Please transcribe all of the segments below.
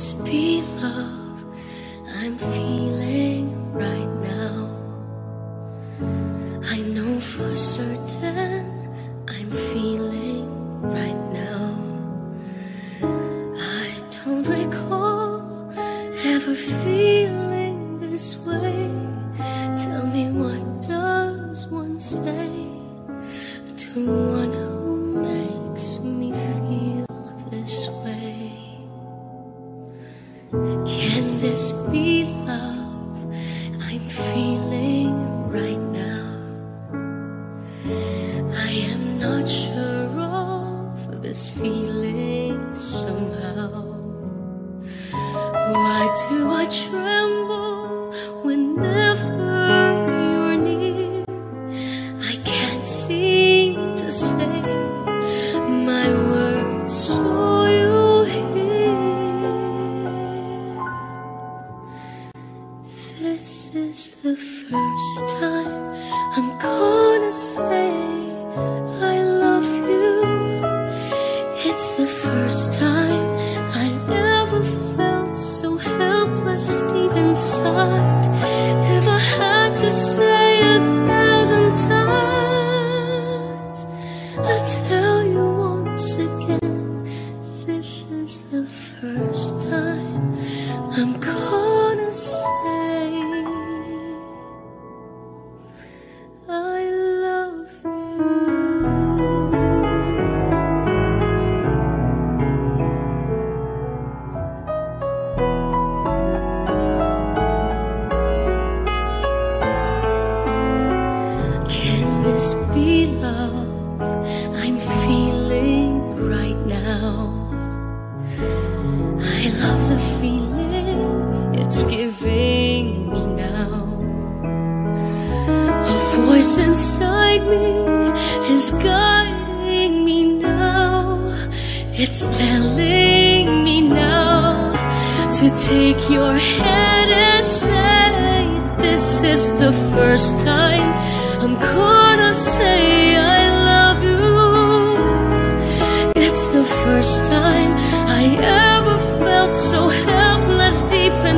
below.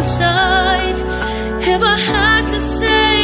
Inside. If I had to say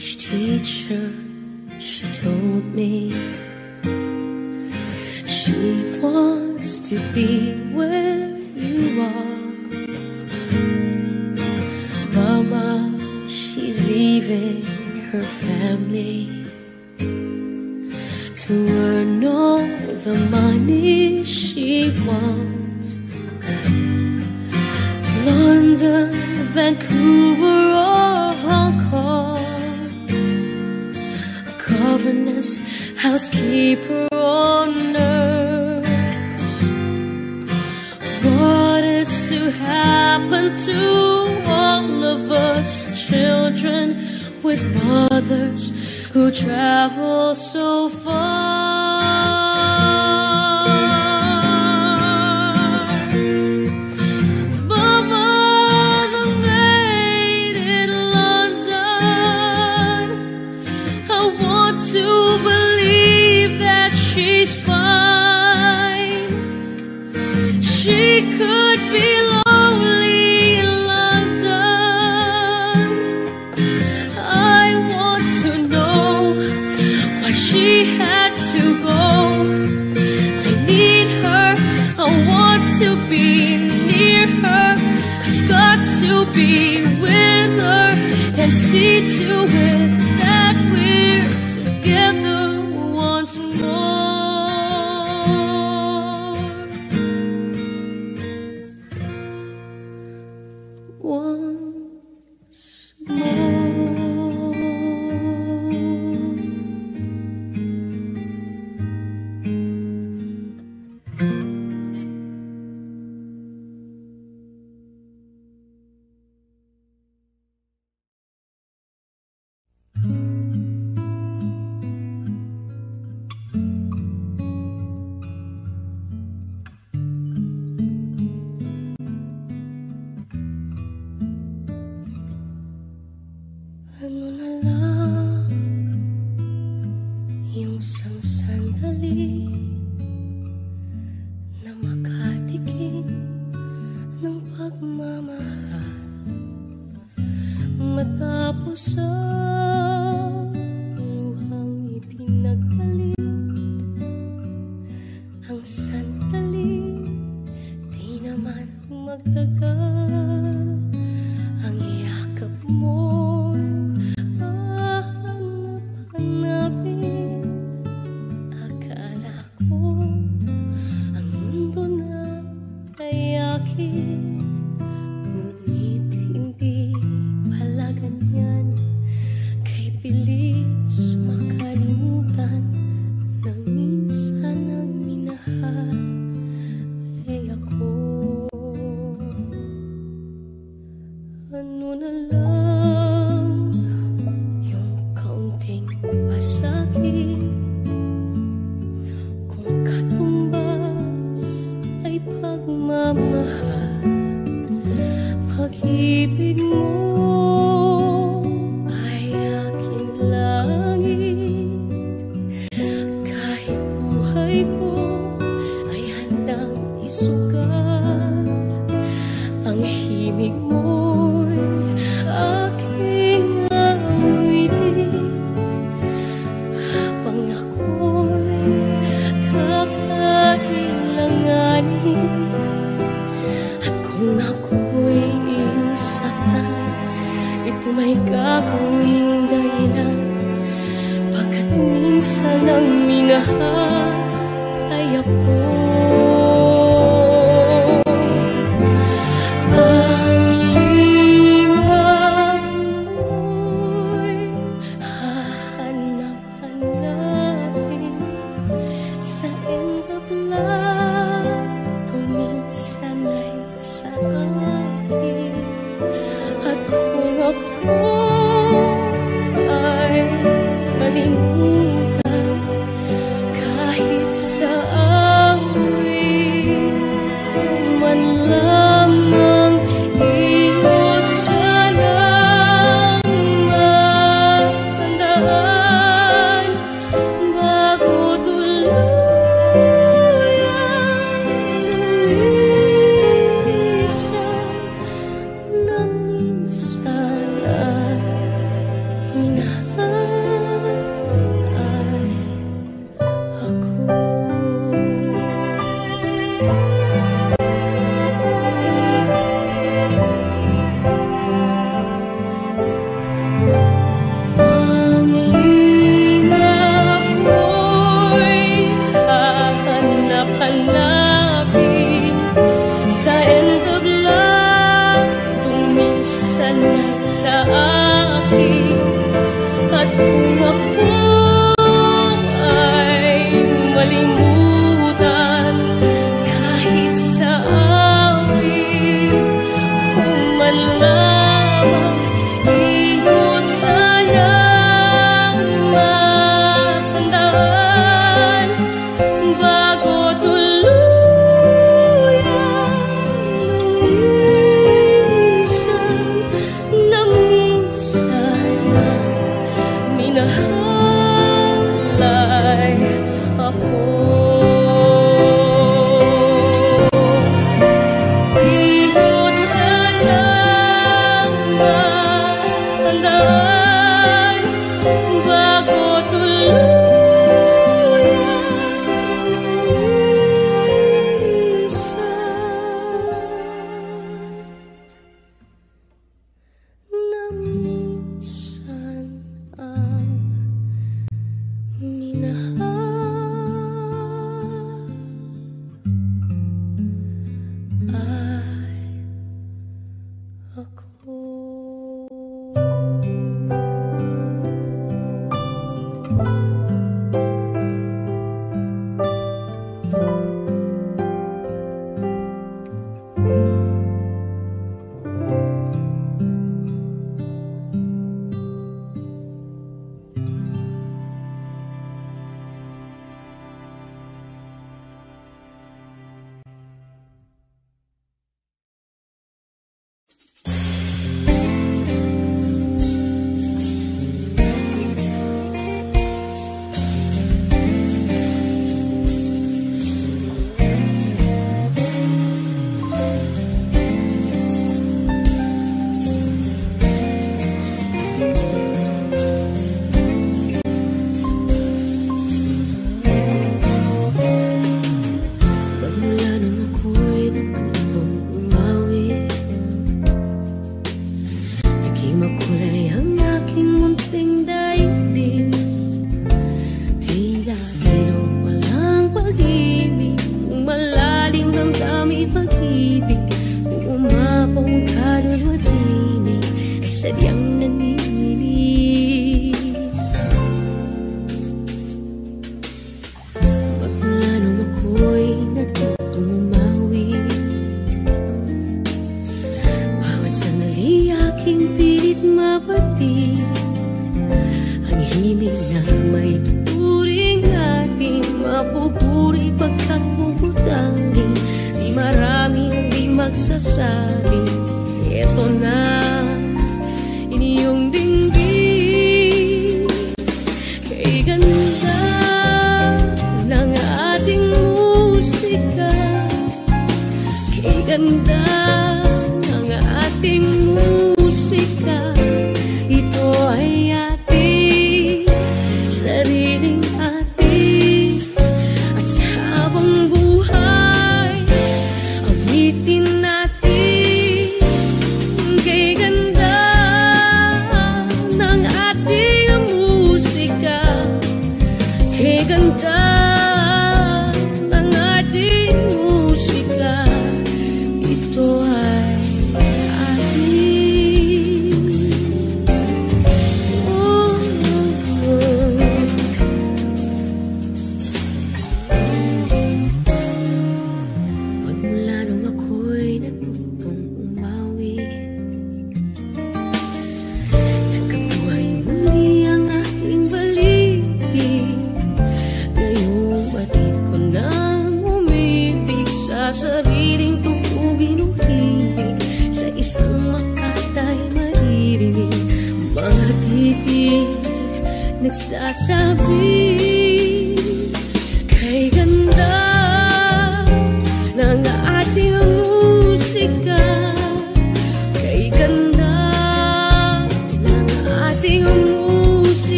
English teacher, she told me she wants to be where you are. Mama, she's leaving her family. key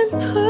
and put.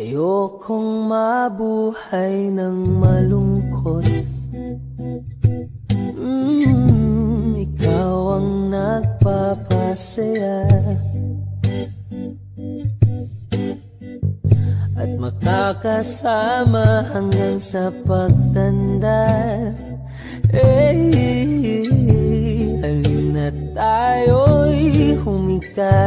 Ayokong mabuhay ng malungkot. Mm, Ikaw ang nagpapasaya. At makakasama hanggang sa pagtanda. Hey, Halina tayo'y humika.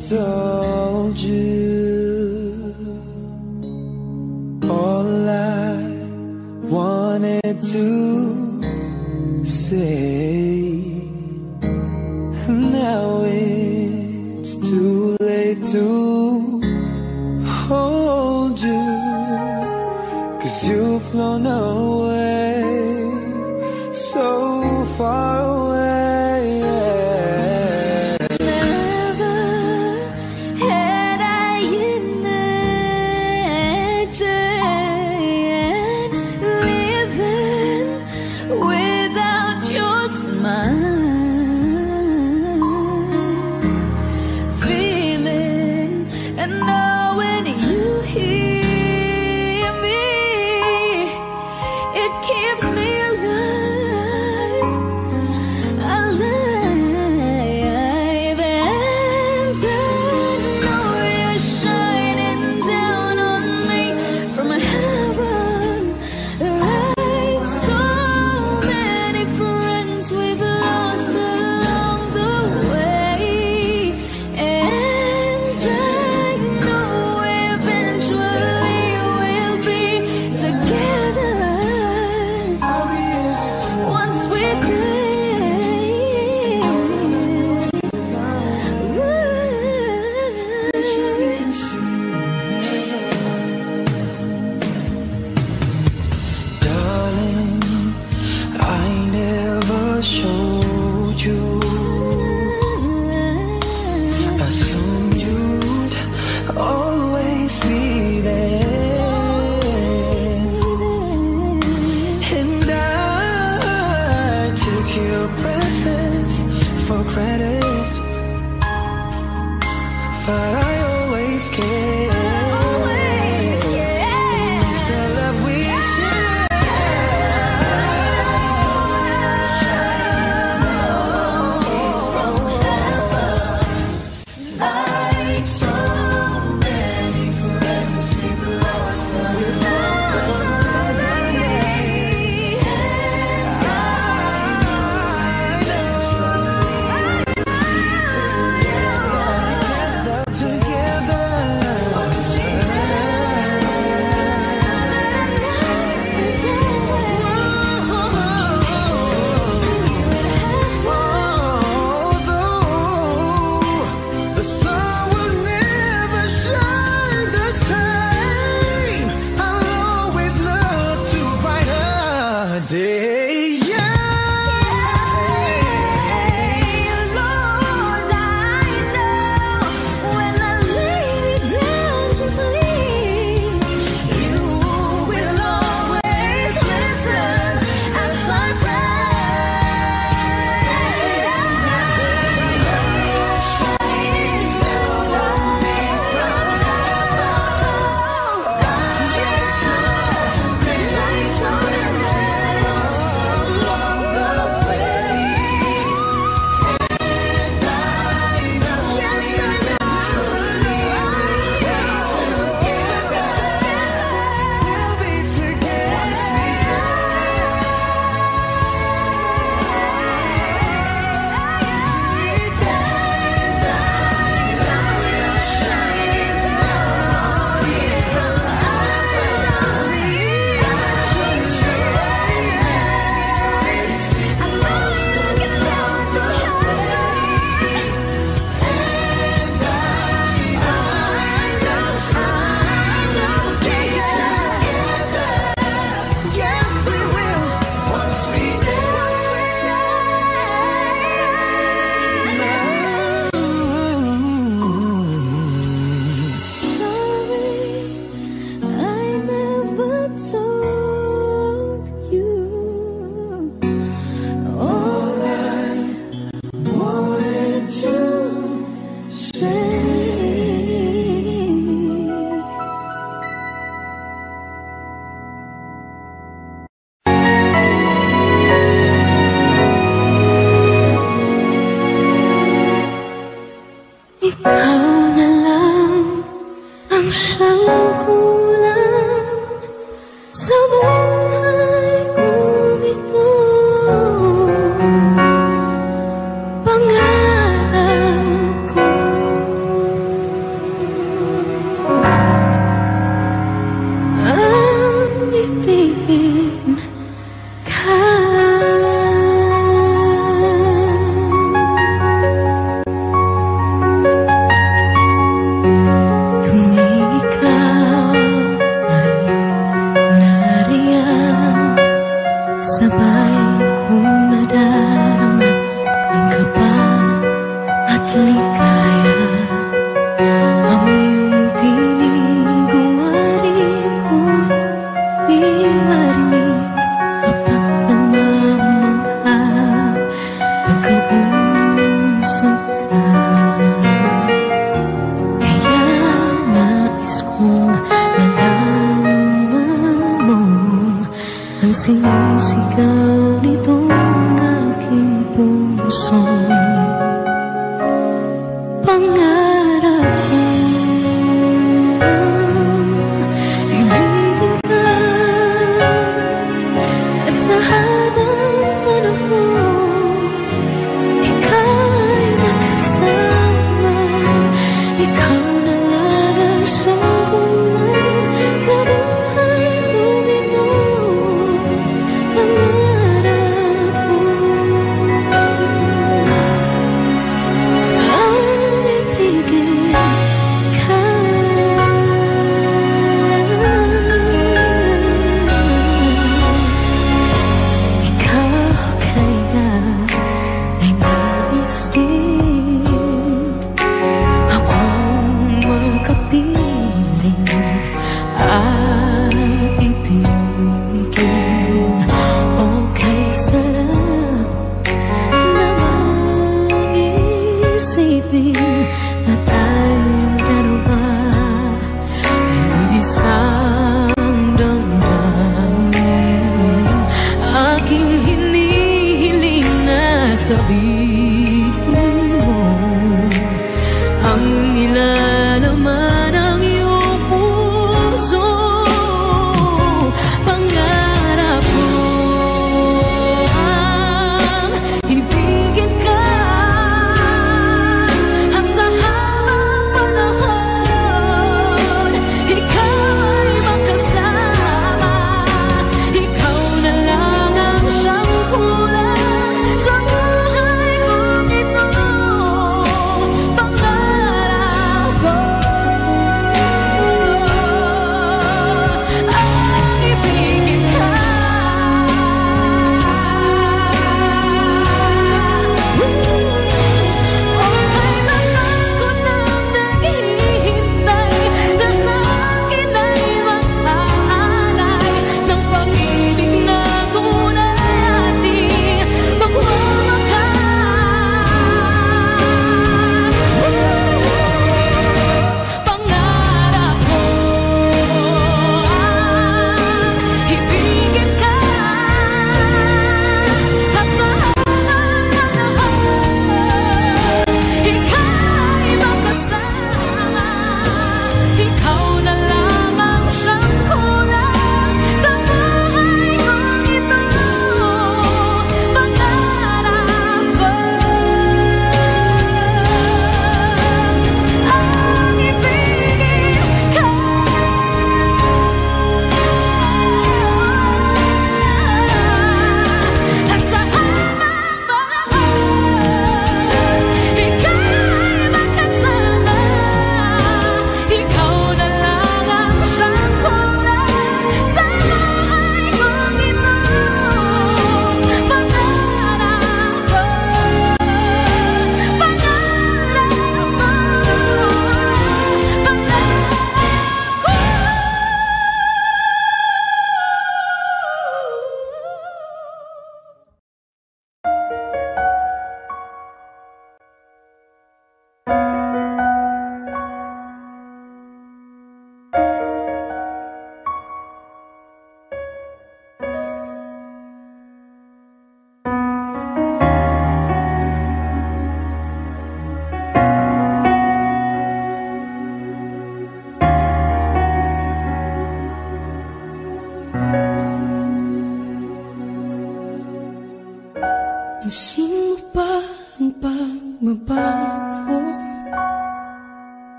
door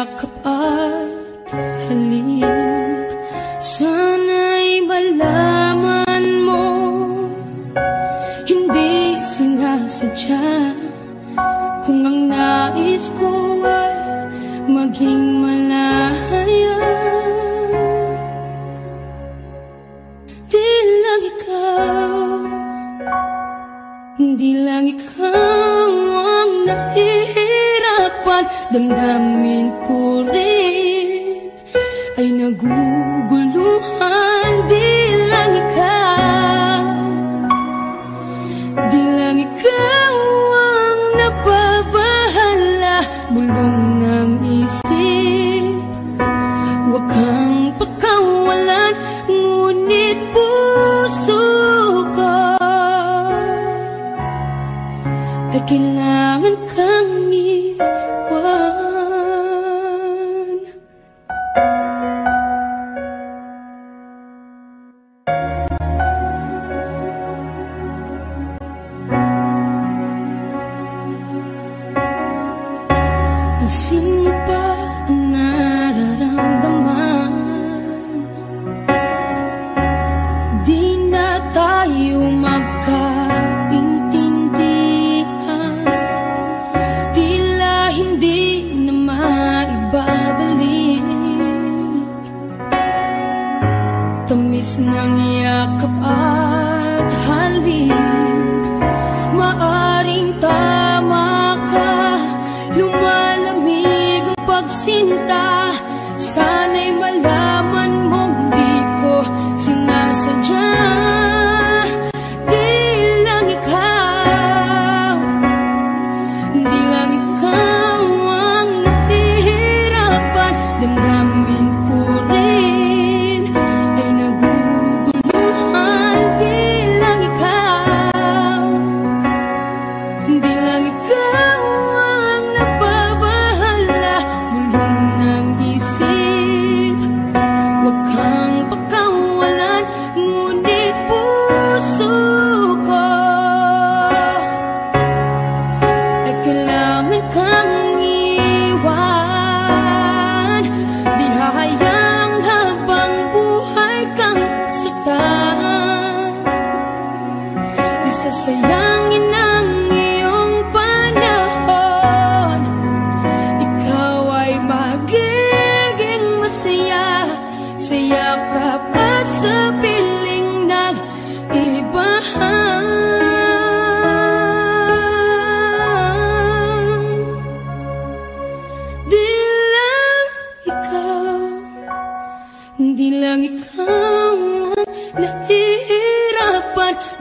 yakap halik Sana'y malaman mo Hindi sinasadya. Kung ang nais ko ay maging Damdamin ko rin ay nagulat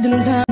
모든 밤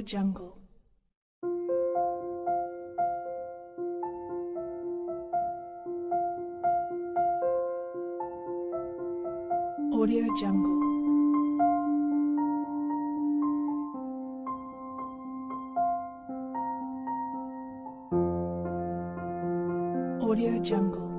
Audio Jungle. Audio Jungle. Audio Jungle.